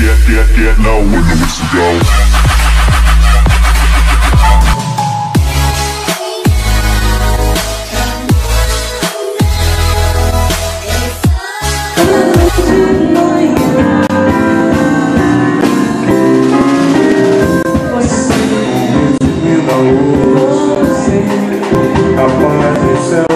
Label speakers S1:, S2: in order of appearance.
S1: get, get, get low when the whistle goes. yourself